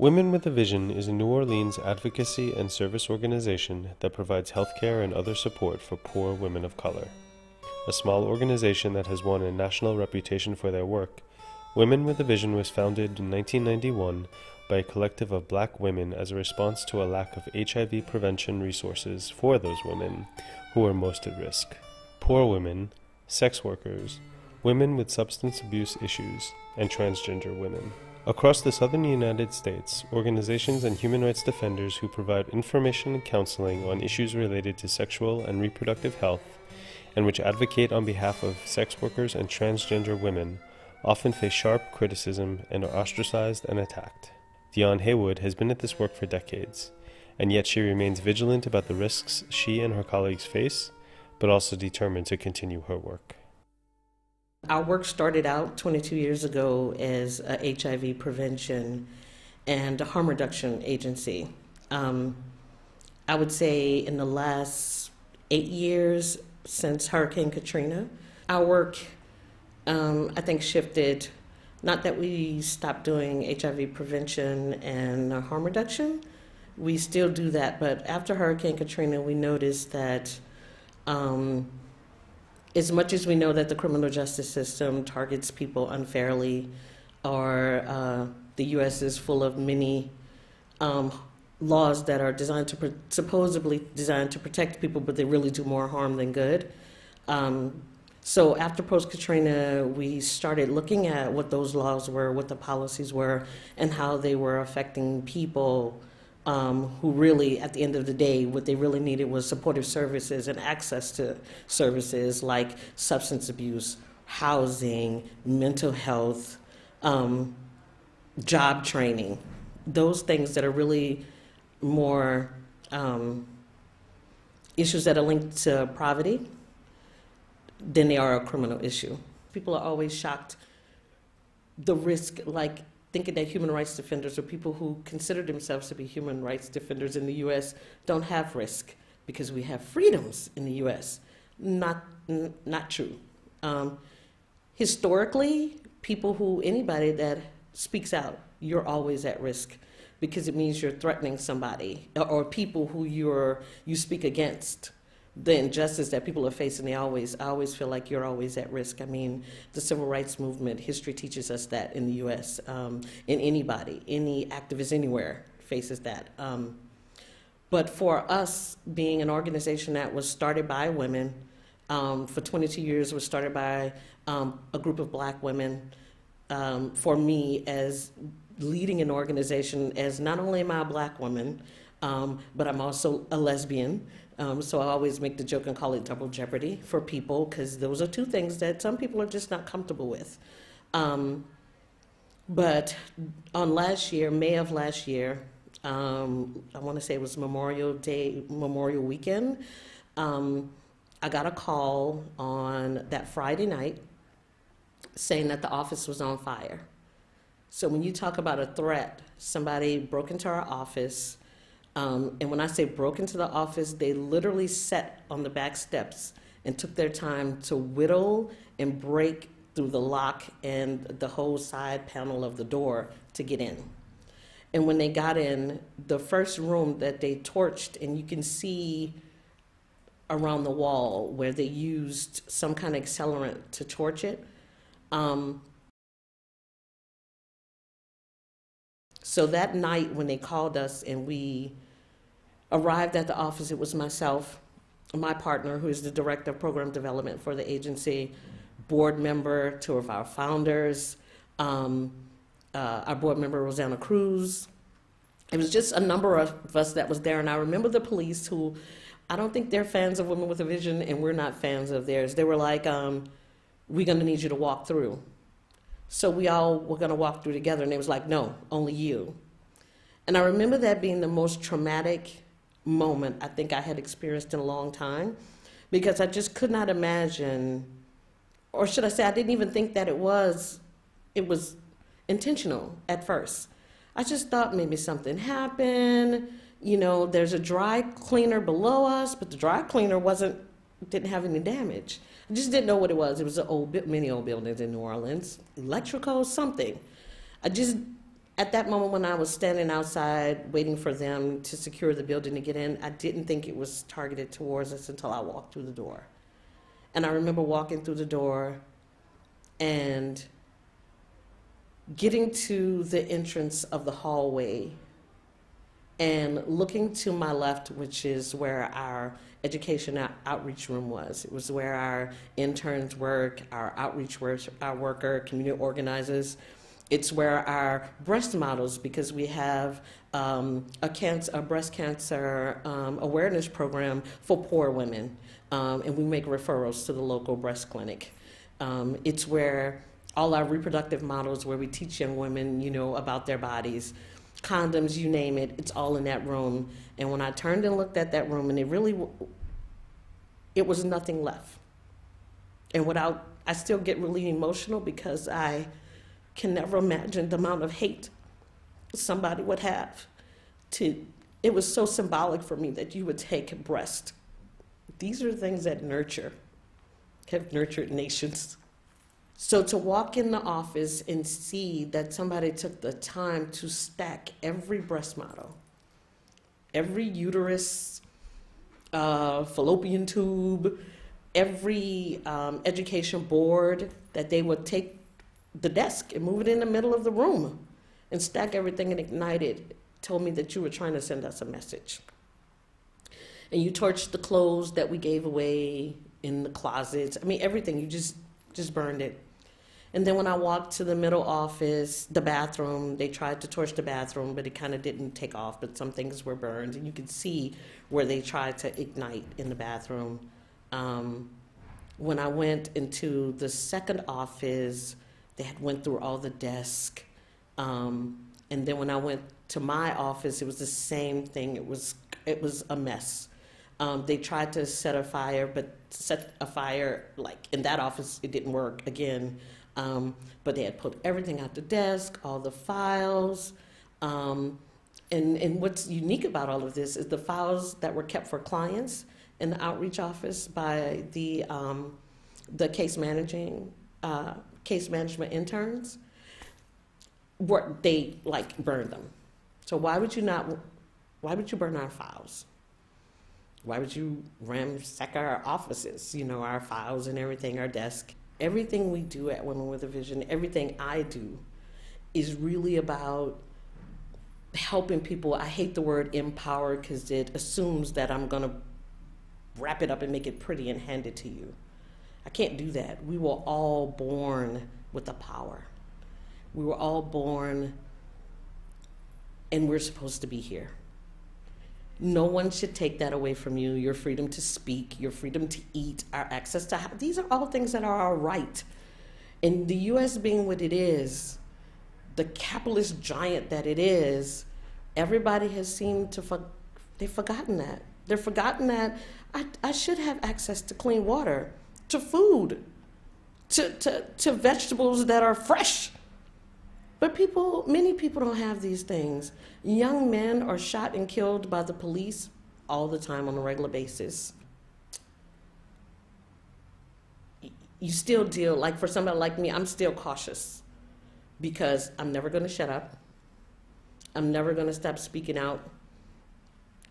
Women with a Vision is a New Orleans advocacy and service organization that provides healthcare and other support for poor women of color. A small organization that has won a national reputation for their work, Women with a Vision was founded in 1991 by a collective of black women as a response to a lack of HIV prevention resources for those women who are most at risk. Poor women, sex workers, women with substance abuse issues, and transgender women. Across the southern United States, organizations and human rights defenders who provide information and counseling on issues related to sexual and reproductive health and which advocate on behalf of sex workers and transgender women often face sharp criticism and are ostracized and attacked. Deon Haywood has been at this work for decades, and yet she remains vigilant about the risks she and her colleagues face, but also determined to continue her work. Our work started out 22 years ago as a HIV prevention and harm reduction agency. Um, I would say in the last eight years since Hurricane Katrina, our work, um, I think, shifted. Not that we stopped doing HIV prevention and harm reduction, we still do that, but after Hurricane Katrina, we noticed that. Um, as much as we know that the criminal justice system targets people unfairly, or uh, the U.S. is full of many um, laws that are designed to supposedly designed to protect people, but they really do more harm than good. Um, so after post Katrina, we started looking at what those laws were, what the policies were, and how they were affecting people um, who really, at the end of the day, what they really needed was supportive services and access to services like substance abuse, housing, mental health, um, job training, those things that are really more um, issues that are linked to poverty than they are a criminal issue. People are always shocked the risk, like thinking that human rights defenders or people who consider themselves to be human rights defenders in the U.S. don't have risk because we have freedoms in the U.S. Not, not true. Um, historically, people who, anybody that speaks out, you're always at risk because it means you're threatening somebody or, or people who you're, you speak against the injustice that people are facing, they always, I always feel like you're always at risk. I mean, the civil rights movement, history teaches us that in the U.S. Um, in anybody, any activist anywhere faces that. Um, but for us, being an organization that was started by women, um, for 22 years was started by um, a group of black women. Um, for me, as leading an organization, as not only am I a black woman, um, but I'm also a lesbian. Um, so I always make the joke and call it double jeopardy for people because those are two things that some people are just not comfortable with. Um, but on last year, May of last year, um, I want to say it was Memorial Day, Memorial Weekend. Um, I got a call on that Friday night saying that the office was on fire. So when you talk about a threat, somebody broke into our office um, and when I say broke into the office, they literally sat on the back steps and took their time to whittle and break through the lock and the whole side panel of the door to get in. And when they got in, the first room that they torched, and you can see around the wall where they used some kind of accelerant to torch it. Um, so that night when they called us and we arrived at the office, it was myself, my partner, who is the director of program development for the agency, board member, two of our founders, um, uh, our board member Rosanna Cruz. It was just a number of us that was there, and I remember the police who, I don't think they're fans of Women with a Vision, and we're not fans of theirs. They were like, um, "We're going to need you to walk through." So we all were going to walk through together, and it was like, "No, only you." And I remember that being the most traumatic moment I think I had experienced in a long time because I just could not imagine, or should I say, I didn't even think that it was, it was intentional at first. I just thought maybe something happened. You know, there's a dry cleaner below us, but the dry cleaner wasn't, didn't have any damage. I just didn't know what it was. It was an old, many old buildings in New Orleans, electrical, something. I just at that moment when I was standing outside waiting for them to secure the building to get in, I didn't think it was targeted towards us until I walked through the door. And I remember walking through the door and getting to the entrance of the hallway and looking to my left, which is where our education out- outreach room was. It was where our interns work, our outreach work, our worker, community organizers. It's where our breast models, because we have um, a, cancer, a breast cancer um, awareness program for poor women, um, and we make referrals to the local breast clinic. Um, it's where all our reproductive models, where we teach young women, you know, about their bodies, condoms, you name it, it's all in that room. And when I turned and looked at that room, and it really, it was nothing left. And without, I still get really emotional because I can never imagine the amount of hate somebody would have to, it was so symbolic for me that you would take a breast. These are things that nurture, have nurtured nations. So to walk in the office and see that somebody took the time to stack every breast model, every uterus, uh, fallopian tube, every um, education board, that they would take the desk and move it in the middle of the room and stack everything and ignite it, told me that you were trying to send us a message. And you torched the clothes that we gave away in the closets. I mean, everything. You just just burned it. And then when I walked to the middle office, the bathroom, they tried to torch the bathroom, but it kind of didn't take off. But some things were burned, and you could see where they tried to ignite in the bathroom. Um, when I went into the second office, they had went through all the desks. Um, and then when I went to my office, it was the same thing. It was it was a mess. Um, they tried to set a fire, but set a fire like in that office, it didn't work again. Um, but they had put everything out the desk, all the files. Um, and, and what's unique about all of this is the files that were kept for clients in the outreach office by the, um, the case managing, uh, case management interns, were, they like burned them. So why would you not, why would you burn our files? Why would you ransack our offices, you know, our files and everything, our desk? Everything we do at Women with a Vision, everything I do, is really about helping people. I hate the word empower because it assumes that I'm going to wrap it up and make it pretty and hand it to you. I can't do that. We were all born with the power. We were all born and we're supposed to be here. No one should take that away from you. Your freedom to speak, your freedom to eat, our access to have, these are all things that are our right. And the US being what it is, the capitalist giant that it is, everybody has seemed to, for, they've forgotten that. They've forgotten that I, I should have access to clean water, to food, to, to, to vegetables that are fresh but people, many people don't have these things. Young men are shot and killed by the police all the time on a regular basis. You still deal, like for somebody like me, I'm still cautious because I'm never going to shut up. I'm never going to stop speaking out.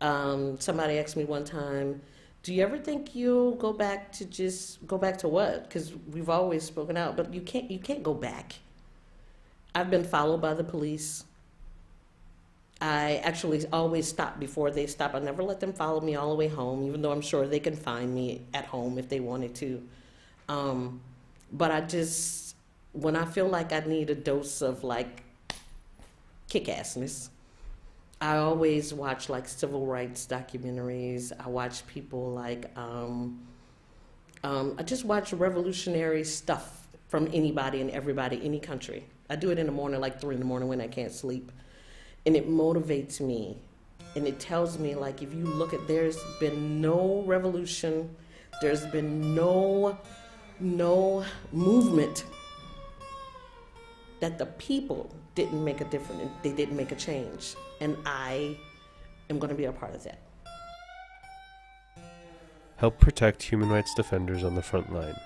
Um, somebody asked me one time, do you ever think you'll go back to just go back to what? Because we've always spoken out, but you can't. You can't go back. I've been followed by the police. I actually always stop before they stop. I never let them follow me all the way home, even though I'm sure they can find me at home if they wanted to. Um, but I just, when I feel like I need a dose of like kick assness, I always watch like civil rights documentaries. I watch people like, um, um, I just watch revolutionary stuff from anybody and everybody, any country. I do it in the morning, like three in the morning when I can't sleep. And it motivates me. And it tells me, like, if you look at, there's been no revolution, there's been no, no movement that the people didn't make a difference, they didn't make a change. And I am going to be a part of that. Help protect human rights defenders on the front line.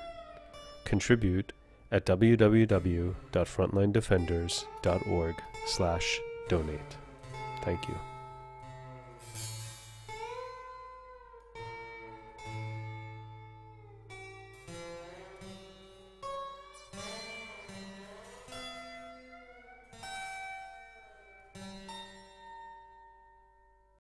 Contribute at www.frontlinedefenders.org/donate. Thank you.